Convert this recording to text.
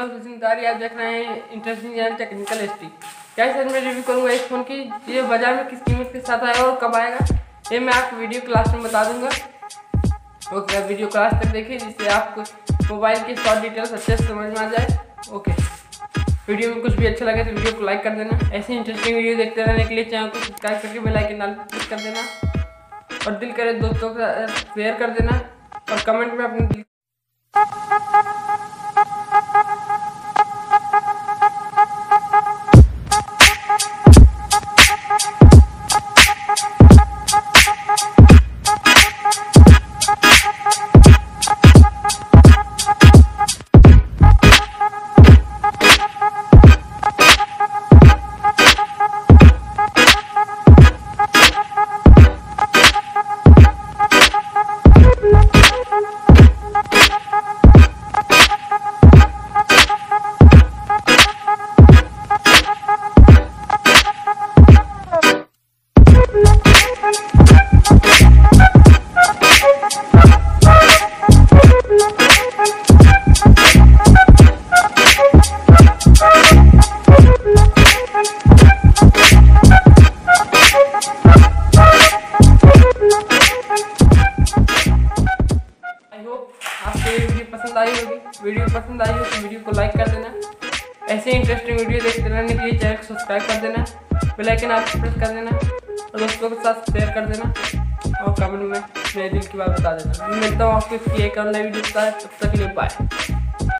तारी आप देख रहे हैं इंटरेस्टिंग चैनल टेक्निकल हिस्ट्री क्या सर मैं रिव्यू करूँगा इस फ़ोन की? ये बाज़ार में किस कीमत के साथ आएगा और कब आएगा? ये मैं आपको वीडियो क्लास में बता दूँगा। ओके आप वीडियो क्लास तक देखिए, जिससे आपको मोबाइल की शॉर्ट डिटेल्स अच्छे से समझ में आ जाए। ओके वीडियो में कुछ भी अच्छा लगे तो वीडियो को लाइक कर देना। ऐसे इंटरेस्टिंग वीडियो देखते रहने के लिए चैनल को सब्सक्राइब करके बेल आइकन डाल क्लिक कर देना। और दिल करे दोस्तों के शेयर कर देना। और कमेंट में अपने दिल पसंद आई होगी, वीडियो पसंद आई हो तो वीडियो को लाइक कर देना। ऐसे इंटरेस्टिंग वीडियो देखते रहने के लिए चैनल को सब्सक्राइब कर देना बेल आइकन आप प्रेस कर देना, और दोस्तों के साथ शेयर कर देना, और कमेंट में मेरे दिल की बात बता देना। मिलता हूँ आपको इसकी एक नई वीडियो तब तक के लिए बाय